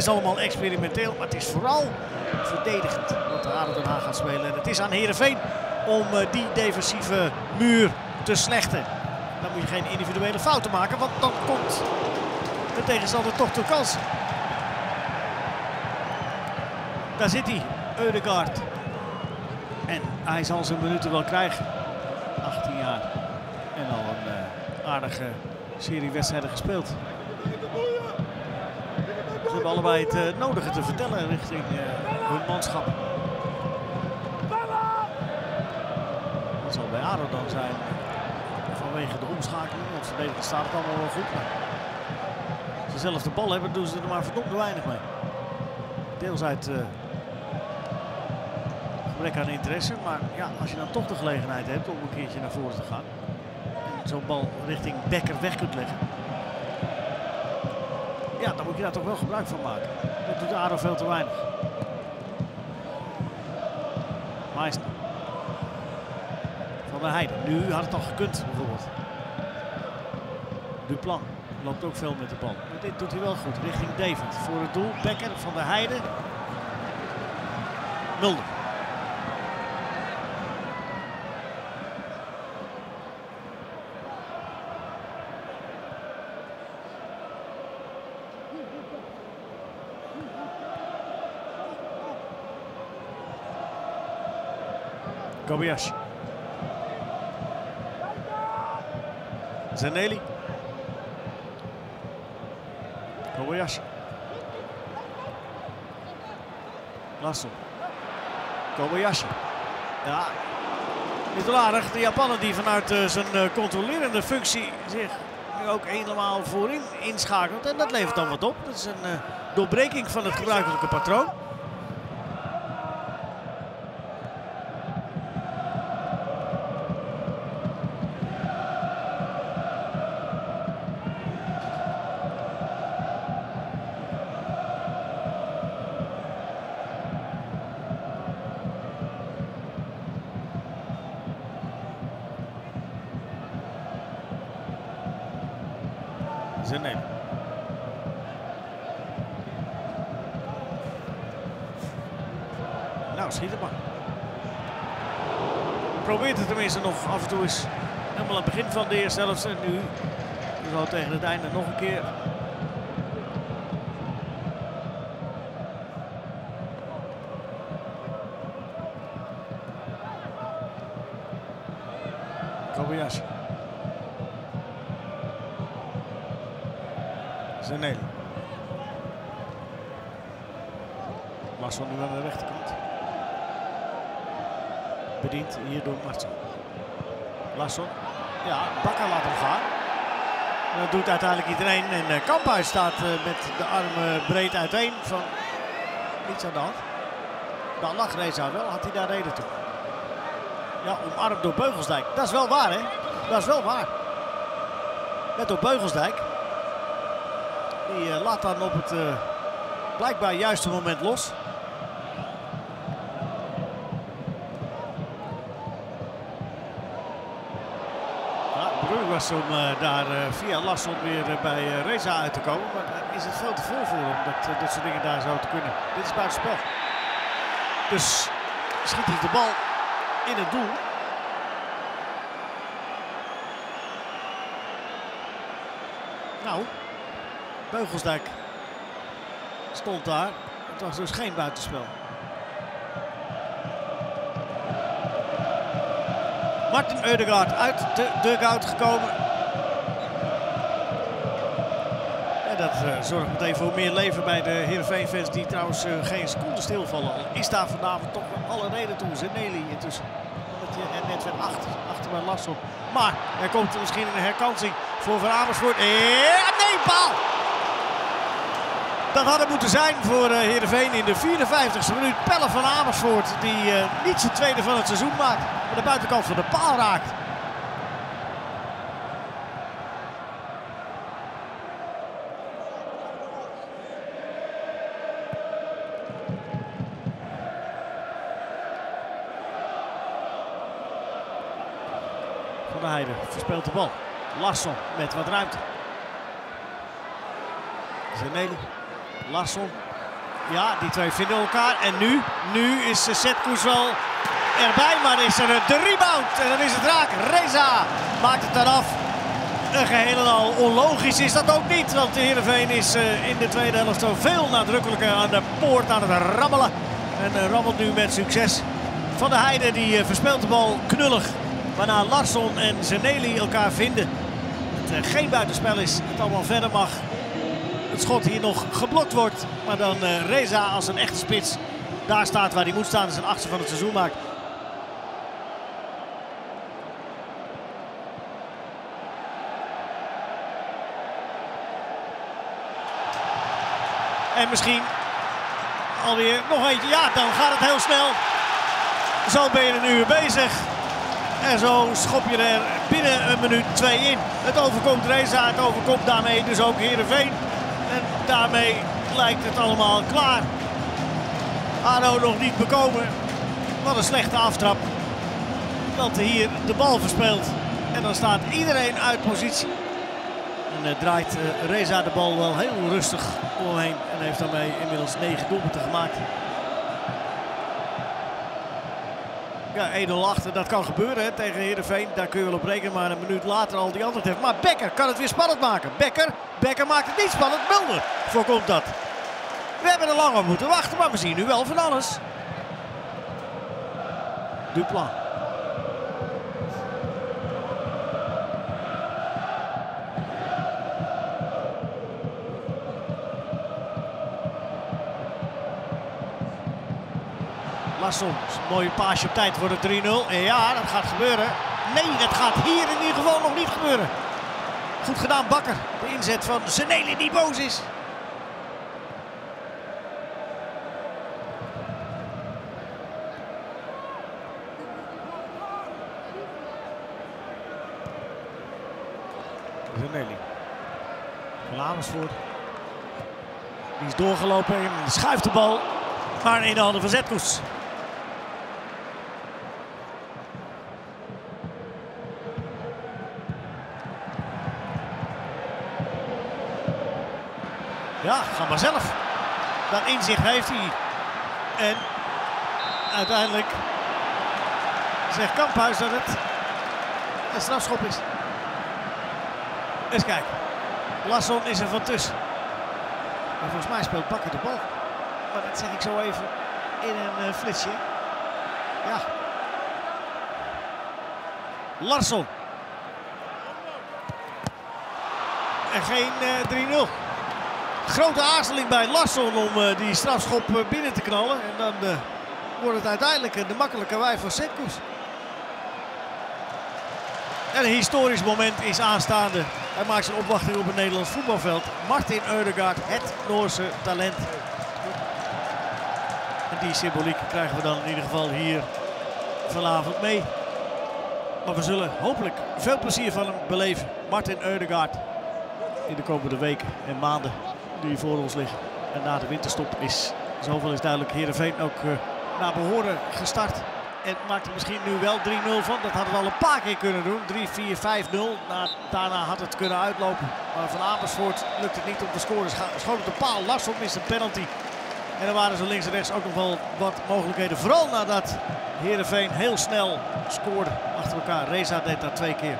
is allemaal experimenteel, maar het is vooral verdedigend wat de ADO Den Haag gaat spelen. En het is aan Heerenveen om eh, die defensieve muur te slechten. Dan moet je geen individuele fouten maken, want dan komt de tegenstander toch tot kans. Daar zit hij, Eudegaard. En hij zal zijn minuten wel krijgen. 18 jaar. En al een eh, aardige serie wedstrijden gespeeld. Hebben allebei het eh, nodige te vertellen richting eh, hun manschap. Dat zal bij ADO dan zijn vanwege de omschakeling. Want verdedigend staat het allemaal wel goed. Als ze zelf de bal hebben, doen ze er maar verdomd weinig mee. Deels uit eh, gebrek aan interesse. Maar ja, als je dan toch de gelegenheid hebt om een keertje naar voren te gaan. Zo'n bal richting Becker weg kunt leggen. Ja, dan moet je daar toch wel gebruik van maken. Dat doet ADO veel te weinig. Meisner. Van der Heijden. Nu had het al gekund bijvoorbeeld. Duplan loopt ook veel met de bal. Maar dit doet hij wel goed. Richting David. Voor het doel. Becker van der Heijden. Mulder. Kobayashi. Zanelli. Kobayashi. Lasso. Kobayashi. Ja, niet. De Japaner die vanuit uh, zijn uh, controlerende functie zich ook helemaal voorin inschakelt. En dat levert dan wat op. Dat is een uh, doorbreking van het gebruikelijke patroon. Zenel. Nou, schiet het maar. Probeert het tenminste nog af en toe eens. Helemaal aan het begin van de eerste. En nu zo tegen het einde nog een keer. Kobayashi. Zanelli. Larsson nu aan de rechterkant. Bediend hier door Martin. Larsson. Ja, Bakker laat hem gaan. Dat doet uiteindelijk iedereen. En uh, Kamphuis staat uh, met de armen breed uiteen. Van niets aan de hand. Dan lag Reza wel. Had hij daar reden toe. Ja, omarmd door Beugelsdijk. Dat is wel waar, hè? Dat is wel waar. Net door Beugelsdijk. Die uh, laat dan op het uh, blijkbaar juiste moment los. Was om uh, daar via Larsson weer bij Reza uit te komen. Maar dan is het veel te veel voor hem dat soort dingen daar zo te kunnen. Dit is buitenspel. Dus schiet hij de bal in het doel. Nou, Beugelsdijk stond daar. Het was dus geen buitenspel. Martin Eudegaard uit de dugout gekomen. En dat uh, zorgt meteen voor meer leven bij de Heerenveen-fans die trouwens uh, geen seconde stilvallen. Al is daar vanavond toch alle reden toe. Zeneli intussen. En net weer achter, achter bij Larsson. Maar er komt misschien een herkansing voor Van Amersfoort. Ja, nee, paal! Dat had het moeten zijn voor uh, Heerenveen in de 54e minuut. Pelle van Amersfoort die uh, niet zijn tweede van het seizoen maakt. Maar de buitenkant van de paal raakt. Van der Heijden verspeelt de bal. Larsson met wat ruimte. Zeneli. Larsson Ja, die twee vinden elkaar. En nu, nu is Setkoes wel erbij, maar is er de rebound. En dan is het raak. Reza maakt het dan af. Een geheel en al onlogisch is dat ook niet. Want de Heerenveen is eh, in de tweede helft zo veel nadrukkelijker aan de poort aan het rammelen. En uh, rammelt nu met succes. Van de Heide die uh, verspeelt de bal knullig. Waarna Larsson en Zeneli elkaar vinden. Het geen buitenspel is. Het allemaal verder mag. Het schot hier nog geblokt wordt. Maar dan Reza als een echte spits daar staat waar hij moet staan. Zijn achtste van het seizoen maakt. En misschien alweer nog eentje. Ja, dan gaat het heel snel. Zo ben je een uur bezig. En zo schop je er binnen een minuut twee in. Het overkomt Reza, het overkomt daarmee dus ook Heerenveen. En daarmee lijkt het allemaal klaar. Aro nog niet bekomen. Wat een slechte aftrap. Dat hier de bal verspeelt. En dan staat iedereen uit positie. En uh, draait uh, Reza de bal wel heel rustig omheen. En heeft daarmee inmiddels 9 doelpunten gemaakt. Ja, 1-0 achter, dat kan gebeuren hè, tegen Heerenveen. Daar kun je wel op rekenen, maar een minuut later al die antwoord heeft. Maar Becker kan het weer spannend maken. Becker, Becker maakt het niet spannend. Mulder voorkomt dat. We hebben er lang op moeten wachten, maar we zien nu wel van alles. Duplan. Larsson, een mooie paasje op tijd voor de 3-0. En ja, dat gaat gebeuren. Nee, dat gaat hier in ieder geval nog niet gebeuren. Goed gedaan, Bakker. De inzet van Seneli die boos is. Zeneli. Van Amersfoort. Die is doorgelopen en schuift de bal. Maar in de handen van Zetkoes. Ja, ga maar zelf. Dat inzicht heeft hij. En uiteindelijk zegt Kamphuis dat het een strafschop is. Eens kijken. Lasson is er van tussen. Volgens mij speelt Bakker de bal. Maar dat zeg ik zo even in een uh, flitsje. Ja. Larsson. En geen uh, 3-0. Grote aarzeling bij Larsson om uh, die strafschop binnen te knallen. En dan wordt het uiteindelijk de makkelijke wijf van Setkoes. En een historisch moment is aanstaande. Hij maakt zijn opwachting op het Nederlands voetbalveld. Martin Eudegaard, het Noorse talent. En die symboliek krijgen we dan in ieder geval hier vanavond mee. Maar we zullen hopelijk veel plezier van hem beleven. Martin Eudegaard in de komende weken en maanden die voor ons liggen. En na de winterstop is, zoveel is duidelijk, Heerenveen ook uh, naar behoren gestart. En maakt er misschien nu wel 3-0 van. Dat hadden we al een paar keer kunnen doen. 3-4, 5-0. daarna had het kunnen uitlopen. Maar van Amersfoort lukt het niet om te scoren. Schoot op de paal. Larsson mist een penalty. En er waren zo links en rechts ook nog wel wat mogelijkheden. Vooral nadat Heerenveen heel snel scoorde achter elkaar. Reza deed dat twee keer.